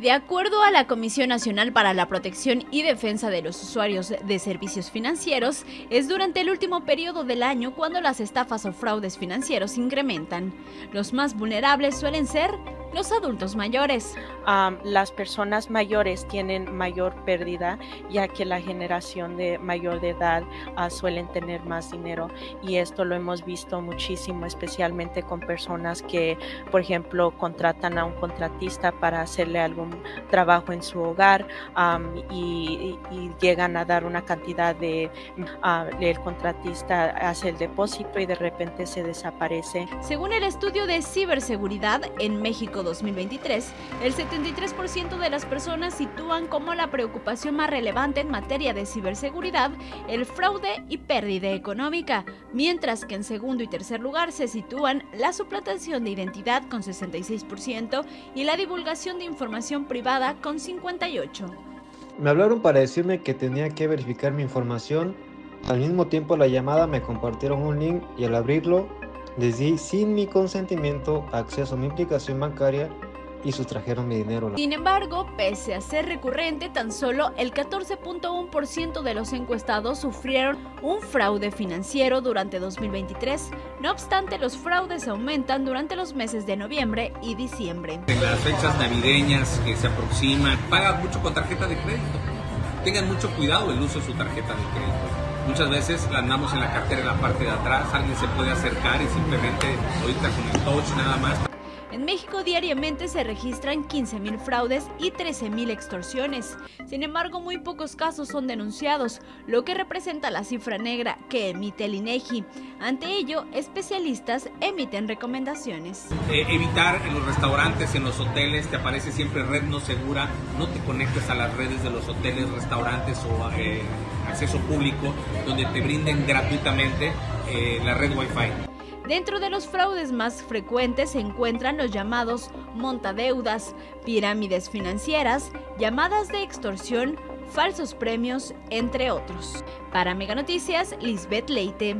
De acuerdo a la Comisión Nacional para la Protección y Defensa de los Usuarios de Servicios Financieros, es durante el último periodo del año cuando las estafas o fraudes financieros incrementan. Los más vulnerables suelen ser los adultos mayores. las personas mayores tienen mayor pérdida ya que la generación de mayor de edad uh, suelen tener más dinero y esto lo hemos visto muchísimo especialmente con personas que por ejemplo contratan a un contratista para hacerle algún trabajo en su hogar y, llegan a dar una cantidad de uh, el contratista hace el depósito y de repente se desaparece. Según el estudio de ciberseguridad en México 2023, el 73% de las personas sitúan como la preocupación más relevante en materia de ciberseguridad el fraude y pérdida económica, mientras que en segundo y tercer lugar se sitúan la suplantación de identidad con 66% y la divulgación de información privada con 58%. Me hablaron para decirme que tenía que verificar mi información. Al mismo tiempo la llamada me compartieron un link y al abrirlo les di sin mi consentimiento acceso a mi aplicación bancaria y sustrajeron mi dinero. Sin embargo, pese a ser recurrente, tan solo el 14.1% de los encuestados sufrieron un fraude financiero durante 2023. No obstante, los fraudes aumentan durante los meses de noviembre y diciembre. En las fechas navideñas que se aproximan, pagan mucho con tarjeta de crédito. Tengan mucho cuidado el uso de su tarjeta de crédito Muchas veces andamos en la cartera en la parte de atrás, alguien se puede acercar y simplemente ahorita con el touch nada más en México diariamente se registran 15.000 fraudes y 13.000 extorsiones. Sin embargo, muy pocos casos son denunciados, lo que representa la cifra negra que emite el INEGI. Ante ello, especialistas emiten recomendaciones. Eh, evitar en los restaurantes, en los hoteles, te aparece siempre red no segura, no te conectes a las redes de los hoteles, restaurantes o eh, acceso público donde te brinden gratuitamente eh, la red Wi-Fi. Dentro de los fraudes más frecuentes se encuentran los llamados montadeudas, pirámides financieras, llamadas de extorsión, falsos premios, entre otros. Para Mega Noticias, Lisbeth Leite.